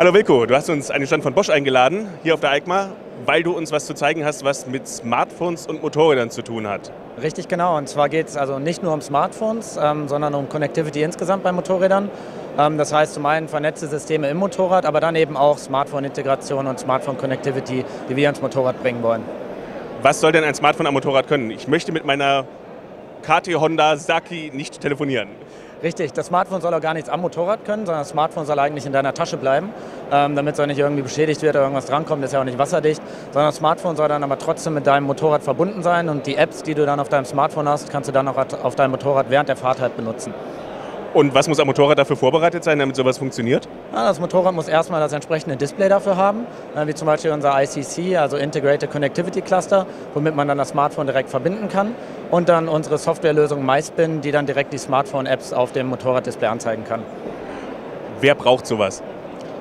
Hallo Wilko, du hast uns an den Stand von Bosch eingeladen, hier auf der EICMA, weil du uns was zu zeigen hast, was mit Smartphones und Motorrädern zu tun hat. Richtig, genau. Und zwar geht es also nicht nur um Smartphones, ähm, sondern um Connectivity insgesamt bei Motorrädern. Ähm, das heißt zum einen vernetzte Systeme im Motorrad, aber dann eben auch Smartphone-Integration und Smartphone-Connectivity, die wir ins Motorrad bringen wollen. Was soll denn ein Smartphone am Motorrad können? Ich möchte mit meiner KT Honda Saki nicht telefonieren. Richtig, das Smartphone soll auch gar nichts am Motorrad können, sondern das Smartphone soll eigentlich in deiner Tasche bleiben, ähm, damit es auch nicht irgendwie beschädigt wird oder irgendwas drankommt, das ist ja auch nicht wasserdicht, sondern das Smartphone soll dann aber trotzdem mit deinem Motorrad verbunden sein und die Apps, die du dann auf deinem Smartphone hast, kannst du dann auch auf deinem Motorrad während der Fahrt halt benutzen. Und was muss am Motorrad dafür vorbereitet sein, damit sowas funktioniert? Ja, das Motorrad muss erstmal das entsprechende Display dafür haben, äh, wie zum Beispiel unser ICC, also Integrated Connectivity Cluster, womit man dann das Smartphone direkt verbinden kann. Und dann unsere Softwarelösung MySpin, die dann direkt die Smartphone-Apps auf dem Motorraddisplay anzeigen kann. Wer braucht sowas?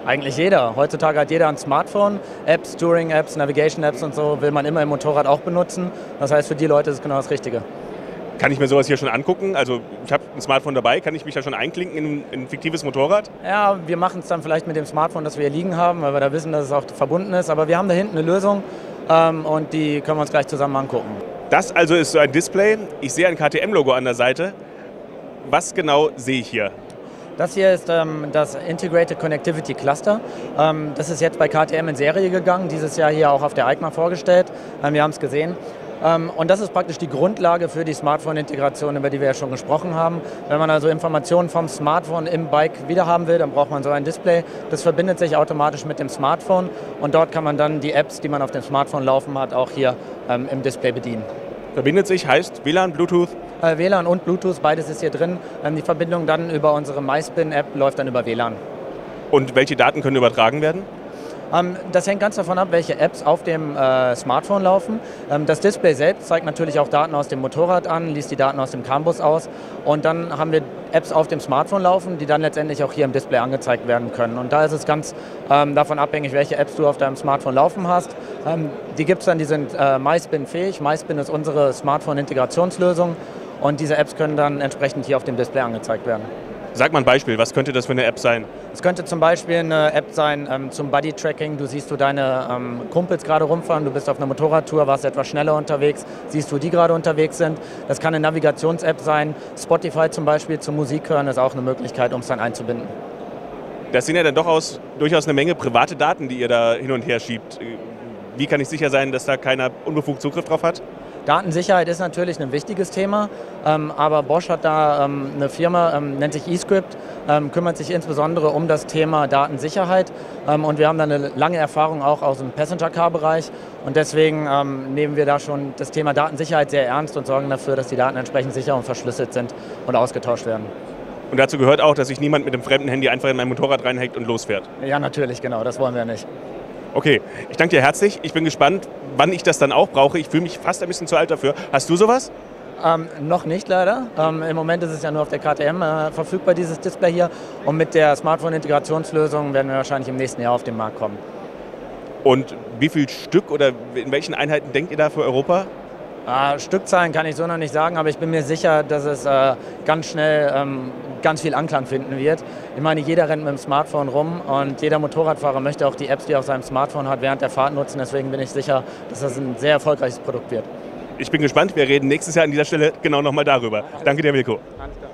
Eigentlich jeder. Heutzutage hat jeder ein Smartphone. Apps, Touring-Apps, Navigation-Apps und so will man immer im Motorrad auch benutzen. Das heißt, für die Leute ist es genau das Richtige. Kann ich mir sowas hier schon angucken? Also ich habe ein Smartphone dabei, kann ich mich da schon einklinken in, in ein fiktives Motorrad? Ja, wir machen es dann vielleicht mit dem Smartphone, das wir hier liegen haben, weil wir da wissen, dass es auch verbunden ist. Aber wir haben da hinten eine Lösung ähm, und die können wir uns gleich zusammen angucken. Das also ist so ein Display. Ich sehe ein KTM-Logo an der Seite. Was genau sehe ich hier? Das hier ist ähm, das Integrated Connectivity Cluster. Ähm, das ist jetzt bei KTM in Serie gegangen, dieses Jahr hier auch auf der EICMA vorgestellt. Ähm, wir haben es gesehen. Ähm, und das ist praktisch die Grundlage für die Smartphone-Integration, über die wir ja schon gesprochen haben. Wenn man also Informationen vom Smartphone im Bike wiederhaben will, dann braucht man so ein Display. Das verbindet sich automatisch mit dem Smartphone und dort kann man dann die Apps, die man auf dem Smartphone laufen hat, auch hier ähm, im Display bedienen. Verbindet sich heißt WLAN, Bluetooth? Äh, WLAN und Bluetooth, beides ist hier drin. Ähm, die Verbindung dann über unsere MySpin-App läuft dann über WLAN. Und welche Daten können übertragen werden? Ähm, das hängt ganz davon ab, welche Apps auf dem äh, Smartphone laufen. Ähm, das Display selbst zeigt natürlich auch Daten aus dem Motorrad an, liest die Daten aus dem Campus aus und dann haben wir Apps auf dem Smartphone laufen, die dann letztendlich auch hier im Display angezeigt werden können. Und da ist es ganz ähm, davon abhängig, welche Apps du auf deinem Smartphone laufen hast. Ähm, die gibt es dann, die sind äh, MySpin-fähig. MySpin ist unsere Smartphone-Integrationslösung und diese Apps können dann entsprechend hier auf dem Display angezeigt werden. Sag mal ein Beispiel, was könnte das für eine App sein? Es könnte zum Beispiel eine App sein ähm, zum Buddy-Tracking. Du siehst, wo deine ähm, Kumpels gerade rumfahren, du bist auf einer Motorradtour, warst etwas schneller unterwegs, siehst, wo die gerade unterwegs sind. Das kann eine Navigations-App sein. Spotify zum Beispiel zum Musik hören ist auch eine Möglichkeit, um es dann einzubinden. Das sind ja dann doch aus, durchaus eine Menge private Daten, die ihr da hin und her schiebt. Wie kann ich sicher sein, dass da keiner unbefugt Zugriff drauf hat? Datensicherheit ist natürlich ein wichtiges Thema, ähm, aber Bosch hat da ähm, eine Firma, ähm, nennt sich eScript, ähm, kümmert sich insbesondere um das Thema Datensicherheit ähm, und wir haben da eine lange Erfahrung auch aus dem Passenger-Car-Bereich und deswegen ähm, nehmen wir da schon das Thema Datensicherheit sehr ernst und sorgen dafür, dass die Daten entsprechend sicher und verschlüsselt sind und ausgetauscht werden. Und dazu gehört auch, dass sich niemand mit dem fremden Handy einfach in mein Motorrad reinhackt und losfährt. Ja, natürlich, genau, das wollen wir nicht. Okay, ich danke dir herzlich. Ich bin gespannt, wann ich das dann auch brauche. Ich fühle mich fast ein bisschen zu alt dafür. Hast du sowas? Ähm, noch nicht leider. Ähm, Im Moment ist es ja nur auf der KTM äh, verfügbar, dieses Display hier. Und mit der Smartphone-Integrationslösung werden wir wahrscheinlich im nächsten Jahr auf den Markt kommen. Und wie viel Stück oder in welchen Einheiten denkt ihr da für Europa? Äh, Stückzahlen kann ich so noch nicht sagen, aber ich bin mir sicher, dass es äh, ganz schnell ähm, ganz viel Anklang finden wird. Ich meine, jeder rennt mit dem Smartphone rum und jeder Motorradfahrer möchte auch die Apps, die er auf seinem Smartphone hat, während der Fahrt nutzen. Deswegen bin ich sicher, dass das ein sehr erfolgreiches Produkt wird. Ich bin gespannt. Wir reden nächstes Jahr an dieser Stelle genau nochmal darüber. Danke dir, Wilko. Danke.